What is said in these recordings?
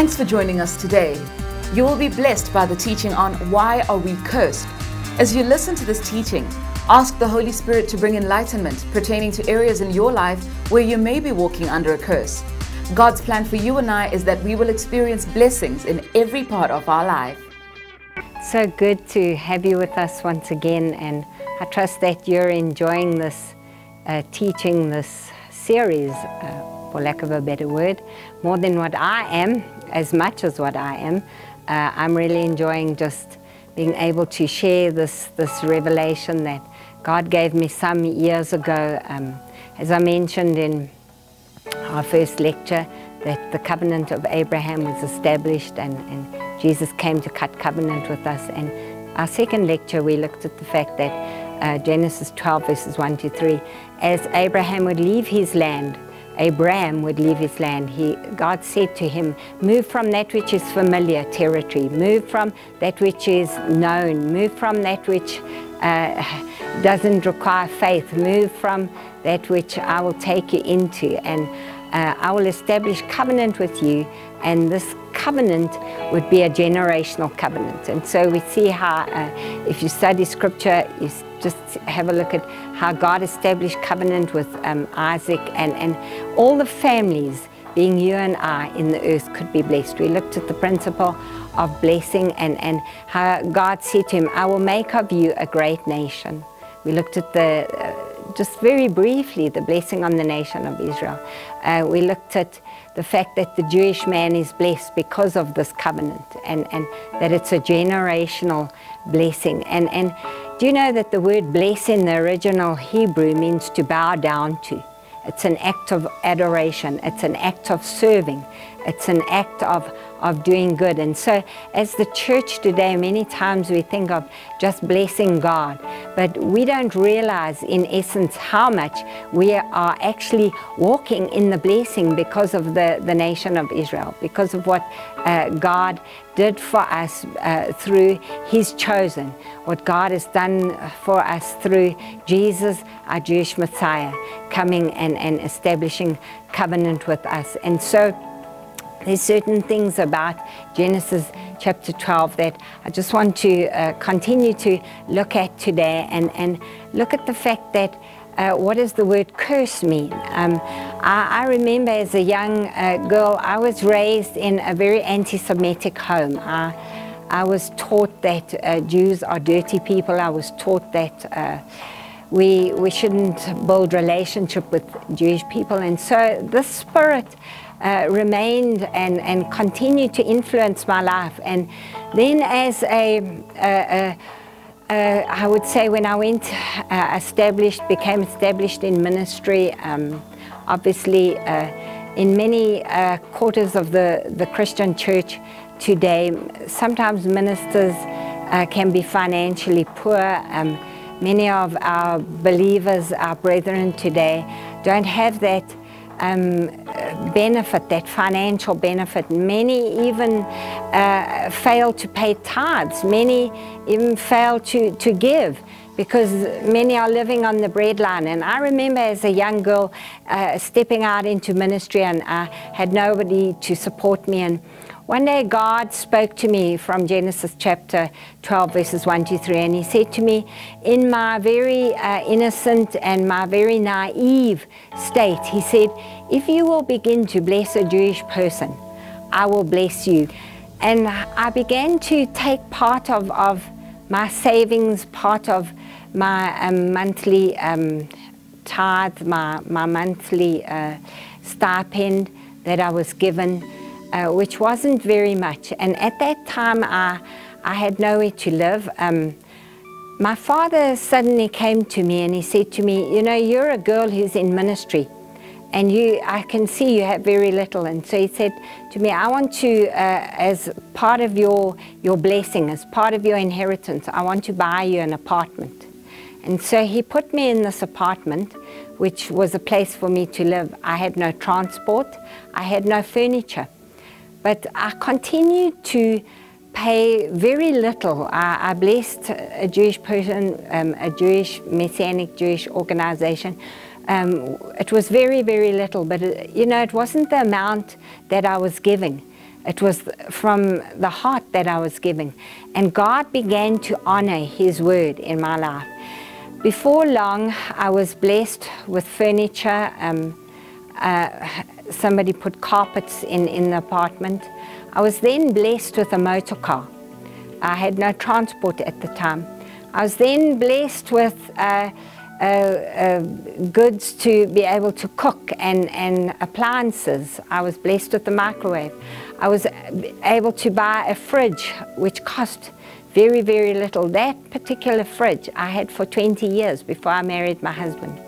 Thanks for joining us today. You will be blessed by the teaching on Why Are We Cursed? As you listen to this teaching, ask the Holy Spirit to bring enlightenment pertaining to areas in your life where you may be walking under a curse. God's plan for you and I is that we will experience blessings in every part of our life. So good to have you with us once again, and I trust that you're enjoying this uh, teaching, this series, uh, for lack of a better word, more than what I am, as much as what I am. Uh, I'm really enjoying just being able to share this, this revelation that God gave me some years ago. Um, as I mentioned in our first lecture that the covenant of Abraham was established and, and Jesus came to cut covenant with us. And our second lecture, we looked at the fact that uh, Genesis 12, verses 1 to 3, as Abraham would leave his land, Abraham would leave his land, he, God said to him, move from that which is familiar territory, move from that which is known, move from that which uh, doesn't require faith, move from that which I will take you into. And uh, I will establish covenant with you. And this covenant would be a generational covenant and so we see how uh, if you study scripture you just have a look at how God established covenant with um, Isaac and, and all the families being you and I in the earth could be blessed. We looked at the principle of blessing and, and how God said to him, I will make of you a great nation. We looked at the uh, just very briefly, the blessing on the nation of Israel. Uh, we looked at the fact that the Jewish man is blessed because of this covenant and, and that it's a generational blessing. And, and do you know that the word bless in the original Hebrew means to bow down to? It's an act of adoration. It's an act of serving. It's an act of, of doing good. And so as the church today, many times we think of just blessing God, but we don't realize in essence how much we are actually walking in the blessing because of the, the nation of Israel, because of what uh, God did for us uh, through His chosen, what God has done for us through Jesus, our Jewish Messiah, coming and, and establishing covenant with us. And so there's certain things about Genesis chapter 12 that I just want to uh, continue to look at today and, and look at the fact that uh, what does the word curse mean? Um, I, I, remember as a young uh, girl, I was raised in a very anti-Semitic home. I, I was taught that uh, Jews are dirty people. I was taught that uh, we, we shouldn't build relationship with Jewish people. And so this spirit uh, remained and, and continued to influence my life. And then as a, a, a, I would say when I went uh, established, became established in ministry, um, obviously uh, in many uh, quarters of the, the Christian church today, sometimes ministers uh, can be financially poor. Um, many of our believers, our brethren today, don't have that um, benefit, that financial benefit. Many even uh, fail to pay tithes. Many even fail to, to give because many are living on the breadline. And I remember as a young girl uh, stepping out into ministry and I had nobody to support me. And one day God spoke to me from Genesis chapter 12 verses 1 to 3 and he said to me, in my very uh, innocent and my very naive state, he said, if you will begin to bless a Jewish person, I will bless you. And I began to take part of, of my savings, part of my um, monthly um, tithe, my, my monthly uh, stipend that I was given uh, which wasn't very much. And at that time, I, I had nowhere to live. Um, my father suddenly came to me and he said to me, you know, you're a girl who's in ministry and you, I can see you have very little. And so he said to me, I want to, uh, as part of your, your blessing, as part of your inheritance, I want to buy you an apartment. And so he put me in this apartment, which was a place for me to live. I had no transport, I had no furniture. But I continued to pay very little. I, I blessed a Jewish person, um, a Jewish, Messianic Jewish organization. Um, it was very, very little, but it, uh, you know, it wasn't the amount that I was giving. It was from the heart that I was giving. And God began to honor His word in my life. Before long, I was blessed with furniture. Um, uh, somebody put carpets in, in the apartment. I was then blessed with a motor car. I had no transport at the time. I was then blessed with uh, uh, uh, goods to be able to cook and, and appliances. I was blessed with the microwave. I was able to buy a fridge which cost very, very little. That particular fridge I had for 20 years before I married my husband.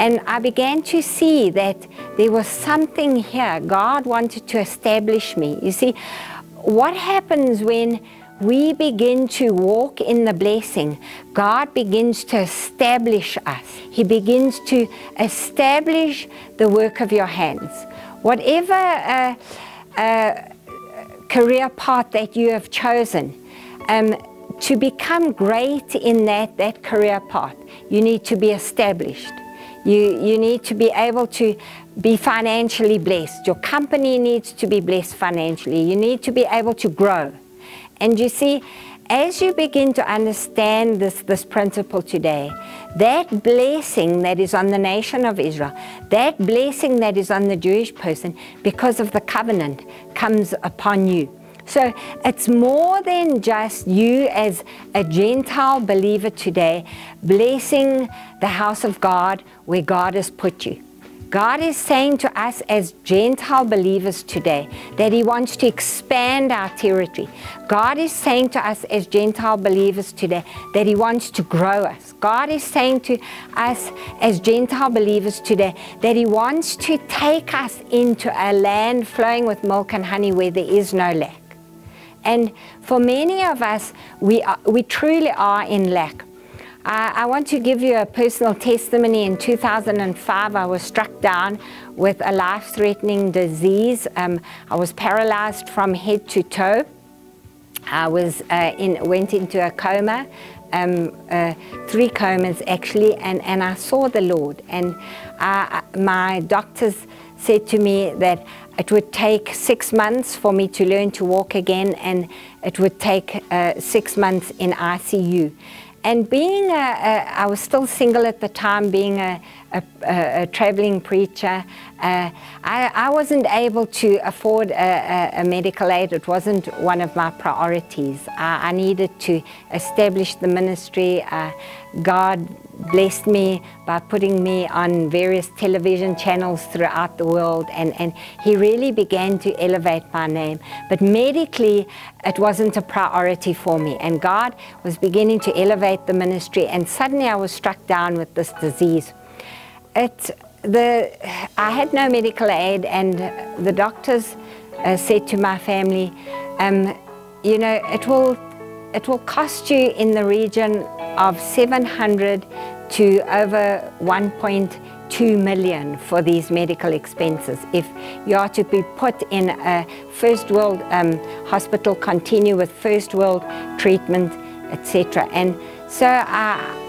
And I began to see that there was something here. God wanted to establish me. You see, what happens when we begin to walk in the blessing, God begins to establish us. He begins to establish the work of your hands. Whatever uh, uh, career path that you have chosen, um, to become great in that, that career path, you need to be established. You, you need to be able to be financially blessed. Your company needs to be blessed financially. You need to be able to grow. And you see, as you begin to understand this, this principle today, that blessing that is on the nation of Israel, that blessing that is on the Jewish person because of the covenant comes upon you. So it's more than just you as a Gentile believer today blessing the house of God where God has put you. God is saying to us as Gentile believers today that He wants to expand our territory. God is saying to us as Gentile believers today that He wants to grow us. God is saying to us as Gentile believers today that He wants to take us into a land flowing with milk and honey where there is no lack. And for many of us, we, are, we truly are in lack. Uh, I want to give you a personal testimony. In 2005, I was struck down with a life-threatening disease. Um, I was paralyzed from head to toe. I was uh, in, went into a coma, um, uh, three comas actually, and, and I saw the Lord. And my doctors said to me that it would take six months for me to learn to walk again, and it would take uh, six months in ICU. And being, a, a, I was still single at the time, being a, a, a traveling preacher, uh, I, I, wasn't able to afford a, medical aid. It wasn't one of my priorities. I, I needed to establish the ministry. Uh, God blessed me by putting me on various television channels throughout the world and, and he really began to elevate my name. But medically, it wasn't a priority for me and God was beginning to elevate the ministry and suddenly I was struck down with this disease. It, the, I had no medical aid and the doctors uh, said to my family, um, you know, it will, it will cost you in the region of 700 to over 1.2 million for these medical expenses. If you are to be put in a first world um, hospital, continue with first world treatment, etc. And so uh,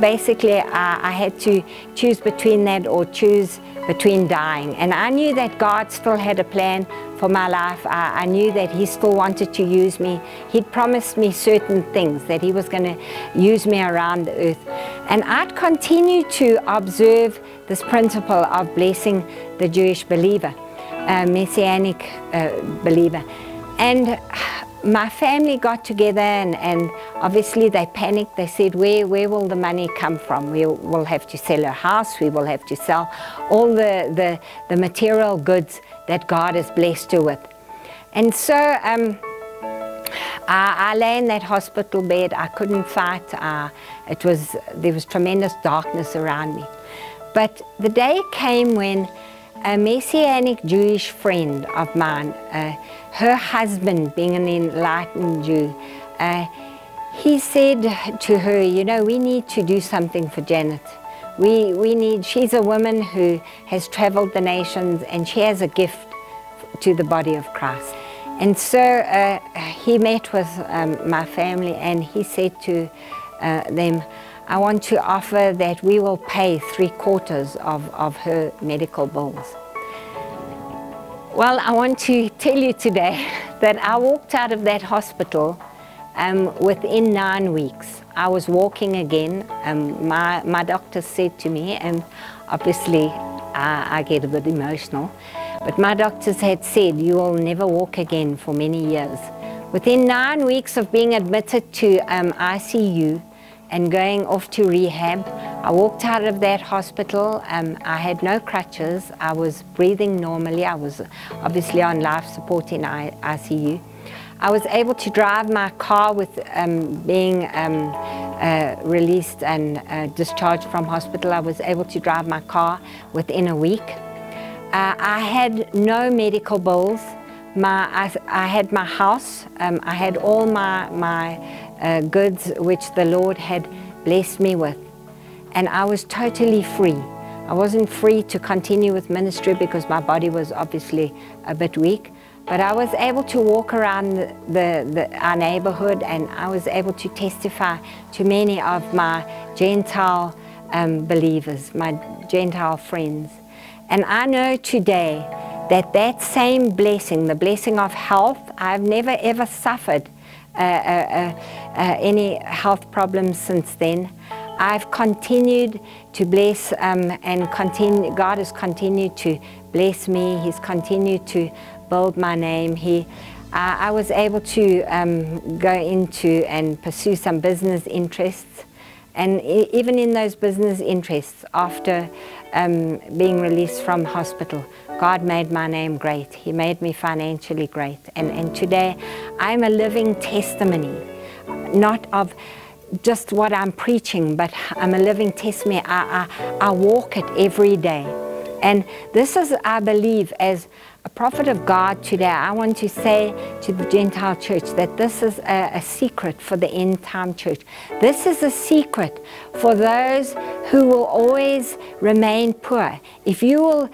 basically uh, I had to choose between that or choose between dying. And I knew that God still had a plan for my life. I, I, knew that He still wanted to use me. He'd promised me certain things, that He was going to use me around the earth. And I'd continue to observe this principle of blessing the Jewish believer, a messianic uh, believer. And my family got together and, and, obviously they panicked. They said, where, where will the money come from? We will have to sell our house. We will have to sell all the, the, the material goods that God has blessed you with. And so um, I, I, lay in that hospital bed. I couldn't fight. Uh, it was, there was tremendous darkness around me. But the day came when a Messianic Jewish friend of mine, uh, her husband being an enlightened Jew, uh, he said to her, you know, we need to do something for Janet. We, we need, she's a woman who has traveled the nations and she has a gift to the body of Christ. And so uh, he met with um, my family and he said to uh, them, I want to offer that we will pay three quarters of, of her medical bills. Well, I want to tell you today that I walked out of that hospital um, within nine weeks. I was walking again. Um, my, my doctor said to me, and obviously I, I get a bit emotional, but my doctors had said, you will never walk again for many years. Within nine weeks of being admitted to um, ICU and going off to rehab, I walked out of that hospital. Um, I had no crutches. I was breathing normally. I was obviously on life support in ICU. I was able to drive my car with um, being um, uh, released and uh, discharged from hospital. I was able to drive my car within a week. Uh, I had no medical bills. My, I, I had my house. Um, I had all my, my uh, goods which the Lord had blessed me with. And I was totally free. I wasn't free to continue with ministry because my body was obviously a bit weak. But I was able to walk around the, the, the, our neighborhood and I was able to testify to many of my Gentile um, believers, my Gentile friends. And I know today that that same blessing, the blessing of health, I've never ever suffered any health problems since then. I've continued to bless um, and continue, God has continued to bless me. He's continued to build my name. He, uh, I was able to um, go into and pursue some business interests. And even in those business interests, after um, being released from hospital, God made my name great. He made me financially great. And, and today, I'm a living testimony, not of just what I'm preaching, but I'm a living testimony. I, I, I walk it every day. And this is, I believe, as a prophet of God today, I want to say to the Gentile church that this is a, a, secret for the end time church. This is a secret for those who will always remain poor. If you will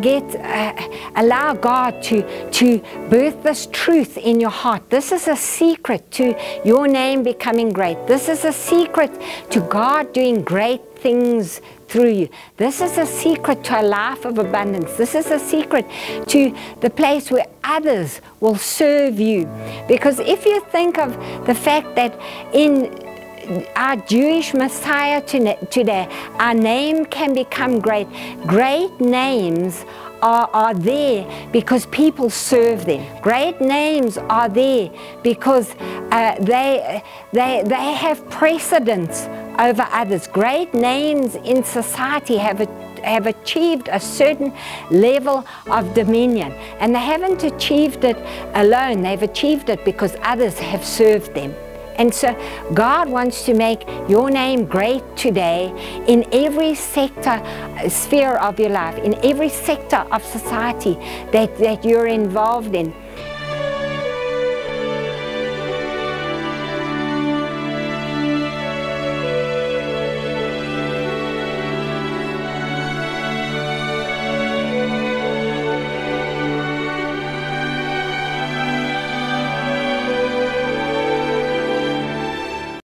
get, uh, allow God to, to birth this truth in your heart, this is a secret to your name becoming great. This is a secret to God doing great things through you. This is a secret to a life of abundance. This is a secret to the place where others will serve you. Because if you think of the fact that in our Jewish Messiah today, our name can become great. Great names are, are there because people serve them. Great names are there because uh, they, they, they have precedence over others. Great names in society have, a, have achieved a certain level of dominion and they haven't achieved it alone. They've achieved it because others have served them. And so God wants to make your name great today in every sector, uh, sphere of your life, in every sector of society that, that you're involved in.